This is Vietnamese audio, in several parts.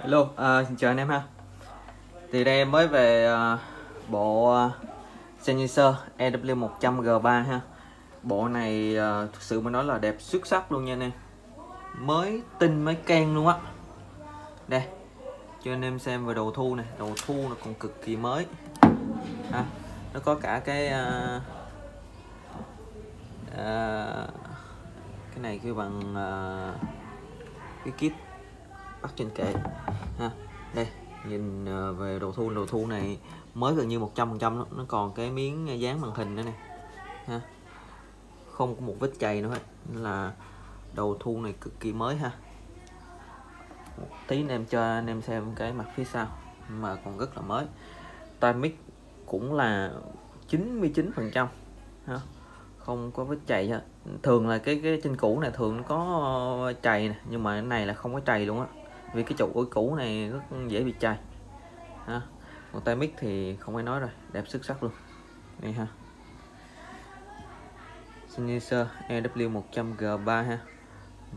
Hello, à, xin chào anh em ha. Thì đây em mới về à, bộ à, uh, Sennheiser EW100G3 ha. Bộ này à, thực sự mà nói là đẹp xuất sắc luôn nha anh em. Mới tinh mới can luôn á. Đây cho anh em xem về đầu thu này. Đầu thu nó còn cực kỳ mới. Ha. Nó có cả cái uh, uh, Cái này kêu bằng uh, Cái kit bắt trên kệ. Ha, đây, nhìn ờ, về đồ thu đồ thu này mới gần như 100% trăm nó còn cái miếng ờ, dán màn hình nữa này ha, không có một vết chày nữa hết, Nên là đầu thu này cực kỳ mới ha. Một tí anh em cho, anh em xem cái mặt phía sau, mà còn rất là mới. Tai mic cũng là 99 phần trăm không có vết chày ha thường là cái cái trên cũ này thường có ờ, chày nè, nhưng mà cái này là không có chày luôn á vì cái chậu ối cũ này rất dễ bị chai. Ha. Còn tay mic thì không ai nói rồi, đẹp xuất sắc luôn. Đây ha. Sennheiser EW100G3 ha.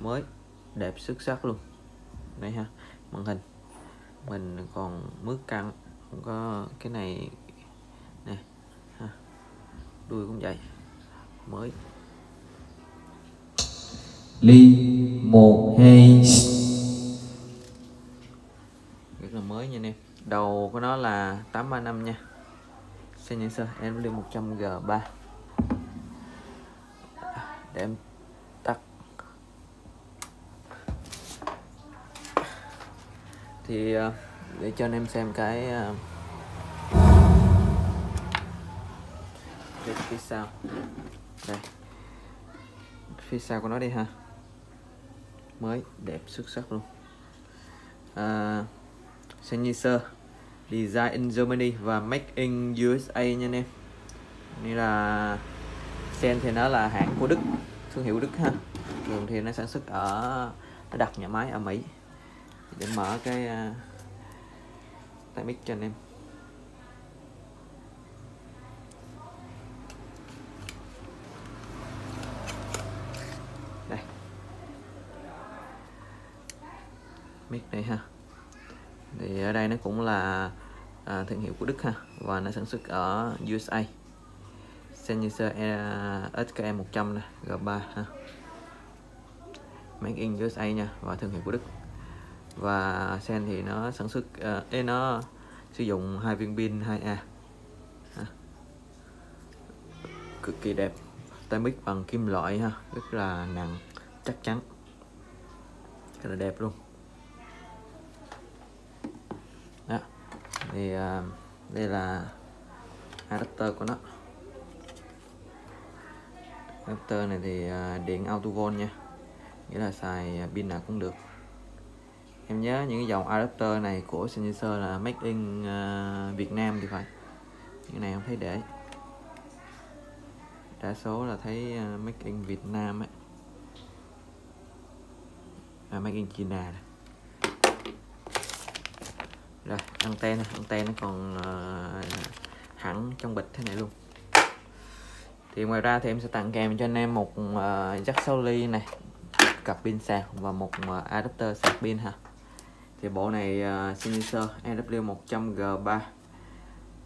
Mới, đẹp xuất sắc luôn. Đây ha, màn hình. Mình còn mướt căng, không có cái này. Nè, ha. Đuôi cũng vậy. Mới. Ly một, hai đầu của nó là 835 nha. Sennheiser NW100G3 để em tắt. Thì ờ, để cho anh em xem cái ờ, cái phía sau. Đây. Phía sau của nó đi ha. Mới đẹp xuất sắc luôn. À, xe nhi sơ. Design in Germany và Make in USA nha anh em. Đây là Sen thì nó là hãng của Đức thương hiệu Đức ha. Thường thì nó sản xuất ở nó đặt nhà máy ở Mỹ để mở cái à, uh, tai mic cho anh em. Đây. Mic này ha thì ở đây nó cũng là à, thương hiệu của Đức ha và nó sản xuất ở USA Sennheiser SKM 100 này G3 ha. Make in USA nha và thương hiệu của Đức. Và Sen thì nó sản xuất uh, nó sử dụng hai viên pin 2A ha. cực kỳ đẹp tay mic bằng kim loại ha rất là nặng chắc chắn. Rất là đẹp luôn. Thì uh, đây là adapter của nó. Adapter này thì uh, điện auto volt nha. Nghĩa là xài pin nào cũng được. Em nhớ những cái dòng adapter này của Sennheiser là make in uh, Việt Nam thì phải. Những này không thấy để. Đa số là thấy uh, make in Việt Nam ấy à, make in China này rồi anten anten nó còn uh, hẳn trong bịch thế này luôn. Thì ngoài ra thì em sẽ tặng kèm cho anh em một uh, jack 6 ly này cặp pin sạc và một uh, adapter sạc pin ha. Thì bộ này uh, Sennheiser EW100G3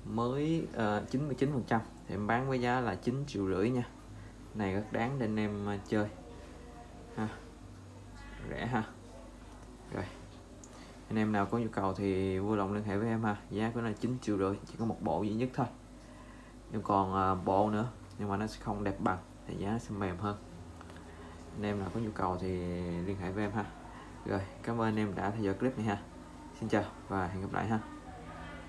mới uh, 99% thì em bán với giá là 9 triệu rưỡi nha. Này rất đáng để anh em uh, chơi. Ha rẻ ha. Rồi anh em nào có nhu cầu thì vui lòng liên hệ với em ha. Giá của nó là 9 triệu rưỡi chỉ có một bộ duy nhất thôi. Nhưng còn uh, bộ nữa nhưng mà nó sẽ không đẹp bằng thì giá sẽ mềm hơn. Anh em nào có nhu cầu thì liên hệ với em ha. Rồi cảm ơn anh em đã theo dõi clip này ha. Xin chào và hẹn gặp lại ha.